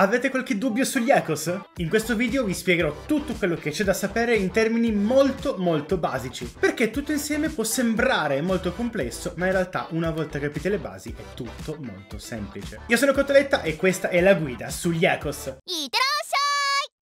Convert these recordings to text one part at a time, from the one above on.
Avete qualche dubbio sugli Ecos? In questo video vi spiegherò tutto quello che c'è da sapere in termini molto molto basici, perché tutto insieme può sembrare molto complesso, ma in realtà una volta capite le basi è tutto molto semplice. Io sono Cotoletta e questa è la guida sugli Ecos.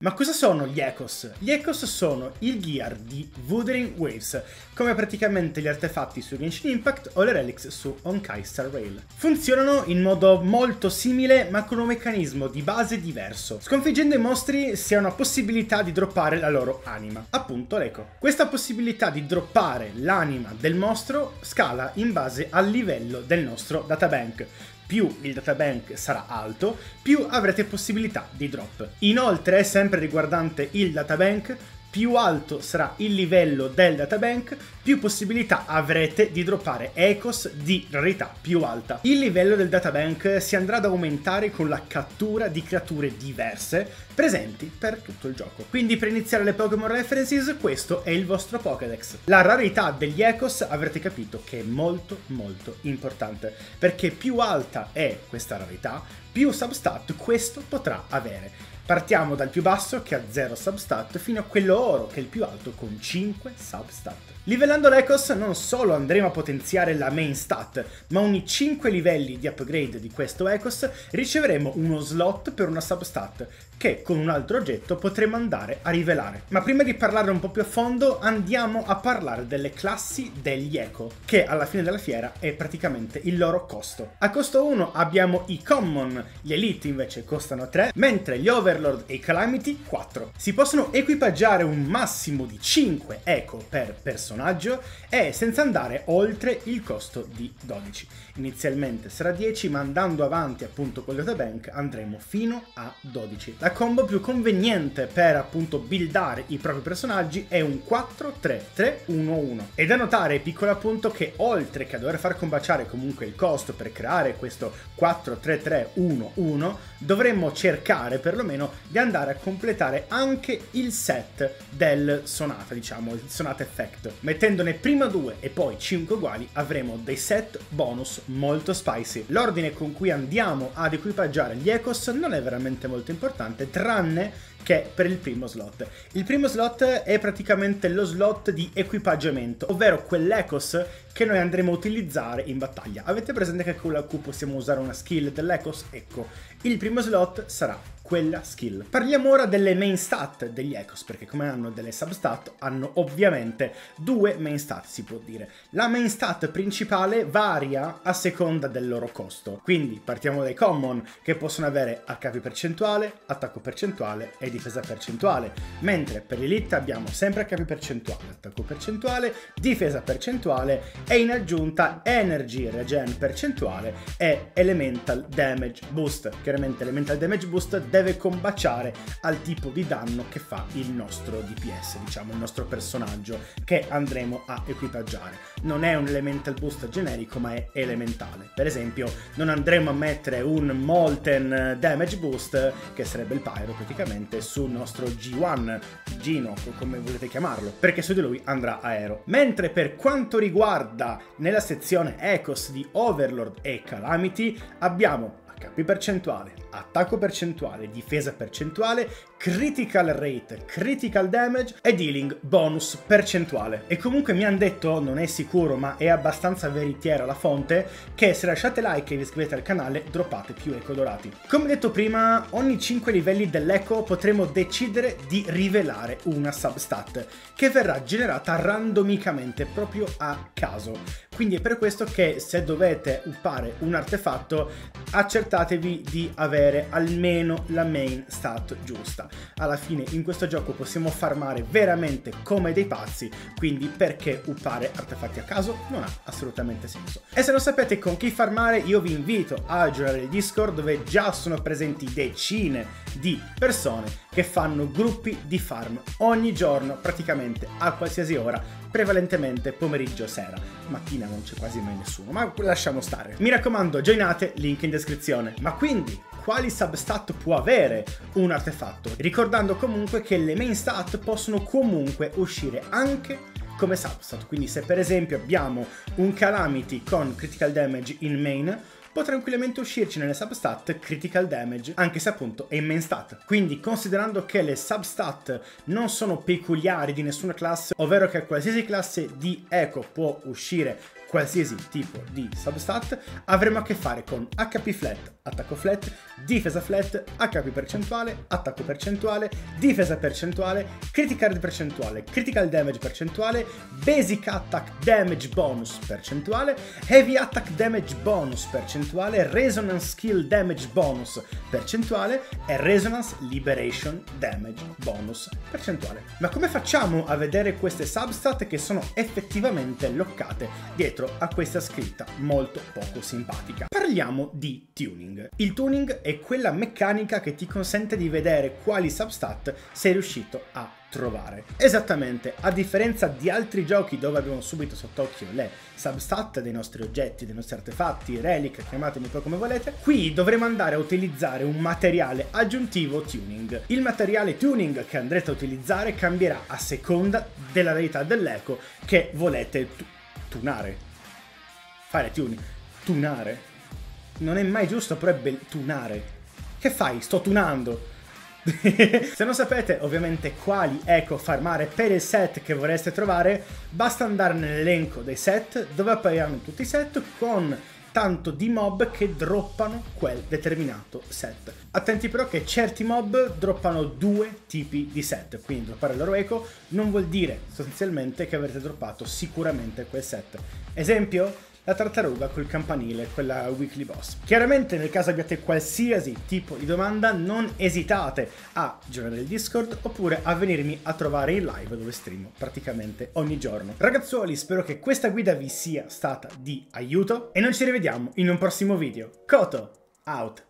Ma cosa sono gli Echos? Gli Echos sono il gear di Wuthering Waves, come praticamente gli artefatti su Genshin Impact o le relics su Honkai Star Rail. Funzionano in modo molto simile ma con un meccanismo di base diverso. Sconfiggendo i mostri si ha una possibilità di droppare la loro anima, appunto l'eco. Questa possibilità di droppare l'anima del mostro scala in base al livello del nostro databank più il databank sarà alto, più avrete possibilità di drop. Inoltre, sempre riguardante il databank, più alto sarà il livello del databank, più possibilità avrete di droppare ecos di rarità più alta. Il livello del databank si andrà ad aumentare con la cattura di creature diverse presenti per tutto il gioco. Quindi per iniziare le Pokémon References questo è il vostro Pokédex. La rarità degli ecos avrete capito che è molto molto importante perché più alta è questa rarità più substat questo potrà avere. Partiamo dal più basso che ha 0 substat fino a quello oro che è il più alto con 5 substat. Livellando l'Ecos non solo andremo a potenziare la main stat, ma ogni 5 livelli di upgrade di questo Ecos riceveremo uno slot per una substat che con un altro oggetto potremo andare a rivelare. Ma prima di parlare un po' più a fondo andiamo a parlare delle classi degli Eco, che alla fine della fiera è praticamente il loro costo. A costo 1 abbiamo i Common, gli Elite invece costano 3, mentre gli Overlord e i Calamity 4. Si possono equipaggiare un massimo di 5 Eco per personaggio e senza andare oltre il costo di 12. Inizialmente sarà 10 ma andando avanti appunto con il bank andremo fino a 12. La combo più conveniente per appunto buildare i propri personaggi è un 4-3-3-1-1. E da notare, piccolo appunto, che oltre che a dover far combaciare comunque il costo per creare questo 4-3-3-1-1, dovremmo cercare perlomeno di andare a completare anche il set del sonata, diciamo, il sonata effect. Mettendone prima due e poi 5 uguali avremo dei set bonus molto spicy. L'ordine con cui andiamo ad equipaggiare gli ecos non è veramente molto importante, tranne che per il primo slot. Il primo slot è praticamente lo slot di equipaggiamento, ovvero quell'ecos che noi andremo a utilizzare in battaglia. Avete presente che con la Q possiamo usare una skill dell'ecos? Ecco, il primo slot sarà quella skill. Parliamo ora delle main stat degli Echos, perché come hanno delle substat, hanno ovviamente due main stat, si può dire. La main stat principale varia a seconda del loro costo, quindi partiamo dai common, che possono avere HP percentuale, attacco percentuale e difesa percentuale, mentre per l'elite abbiamo sempre HP percentuale, attacco percentuale, difesa percentuale e in aggiunta energy regen percentuale e elemental damage boost. Chiaramente elemental damage boost deve combaciare al tipo di danno che fa il nostro DPS, diciamo il nostro personaggio che andremo a equipaggiare. Non è un elemental boost generico ma è elementale. Per esempio non andremo a mettere un molten damage boost che sarebbe il pyro praticamente sul nostro G1, Gino come volete chiamarlo, perché su di lui andrà aero. Mentre per quanto riguarda nella sezione Ecos di Overlord e Calamity abbiamo HP percentuale, attacco percentuale, difesa percentuale, critical rate, critical damage e dealing bonus percentuale. E comunque mi hanno detto, non è sicuro ma è abbastanza veritiera la fonte, che se lasciate like e vi iscrivete al canale droppate più eco dorati. Come detto prima, ogni 5 livelli dell'eco potremo decidere di rivelare una substat, che verrà generata randomicamente proprio a caso. Quindi è per questo che se dovete uppare un artefatto accertatevi di avere almeno la main stat giusta. Alla fine in questo gioco possiamo farmare veramente come dei pazzi, quindi perché uppare artefatti a caso non ha assolutamente senso. E se non sapete con chi farmare io vi invito a giocare il Discord dove già sono presenti decine di persone che fanno gruppi di farm ogni giorno praticamente a qualsiasi ora prevalentemente pomeriggio sera. Mattina non c'è quasi mai nessuno, ma lasciamo stare. Mi raccomando, joinate, link in descrizione. Ma quindi, quali substat può avere un artefatto? Ricordando comunque che le main stat possono comunque uscire anche come substat. Quindi se per esempio abbiamo un Calamity con critical damage in main, può tranquillamente uscirci nelle substat critical damage, anche se appunto è in main stat. Quindi considerando che le substat non sono peculiari di nessuna classe, ovvero che qualsiasi classe di eco può uscire qualsiasi tipo di substat, avremo a che fare con HP flat, attacco flat, difesa flat, HP percentuale, attacco percentuale, difesa percentuale, critical percentuale, critical damage percentuale, basic attack damage bonus percentuale, heavy attack damage bonus percentuale, resonance skill damage bonus percentuale e resonance liberation damage bonus percentuale. Ma come facciamo a vedere queste substat che sono effettivamente loccate dietro a questa scritta molto poco simpatica? Parliamo di tuning. Il tuning è quella meccanica che ti consente di vedere quali substat sei riuscito a trovare. Esattamente, a differenza di altri giochi dove abbiamo subito sott'occhio le substat dei nostri oggetti, dei nostri artefatti, relic, chiamatemi un po' come volete, qui dovremo andare a utilizzare un materiale aggiuntivo tuning. Il materiale tuning che andrete a utilizzare cambierà a seconda della rarità dell'eco che volete tunare. Fare tuning. Tunare non è mai giusto, però è bel tunare. Che fai? Sto tunando. Se non sapete ovviamente quali eco farmare per il set che vorreste trovare, basta andare nell'elenco dei set dove appariranno tutti i set con tanto di mob che droppano quel determinato set. Attenti però che certi mob droppano due tipi di set, quindi droppare il loro eco non vuol dire sostanzialmente che avrete droppato sicuramente quel set. Esempio? La tartaruga col campanile, quella weekly boss. Chiaramente nel caso abbiate qualsiasi tipo di domanda non esitate a giocare il Discord oppure a venirmi a trovare in live dove streamo praticamente ogni giorno. Ragazzuoli spero che questa guida vi sia stata di aiuto e noi ci rivediamo in un prossimo video. Koto, out!